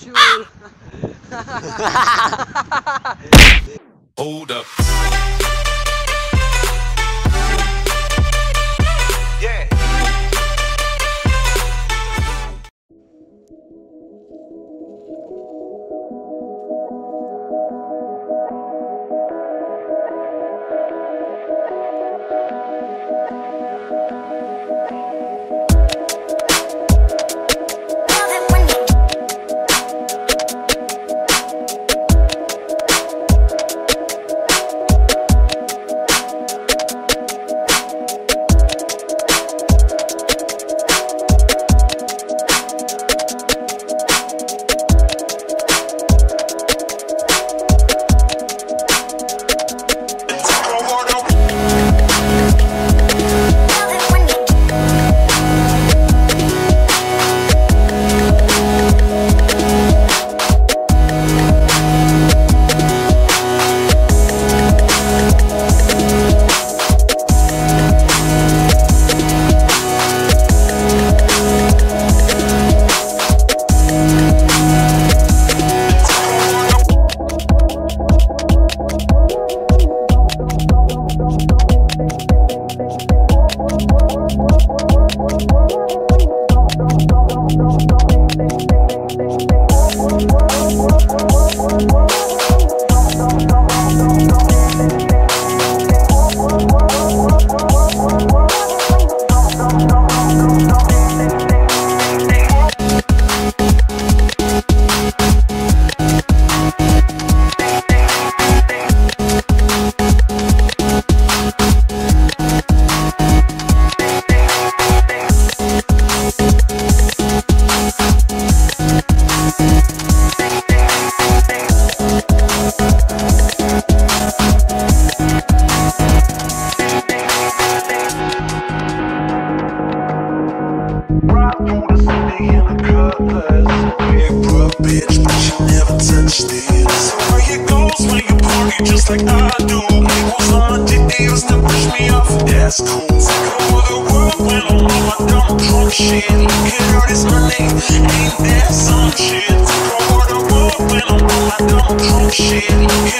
Hold up. You never touch this. Where you goes when you party just like I do. Push me off. That's cool. Over the world when I'm on my dumb drunk shit. Money, ain't that some shit? Take over the world when I'm on my dumb drunk shit. Money,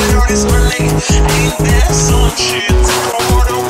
ain't that some shit? Over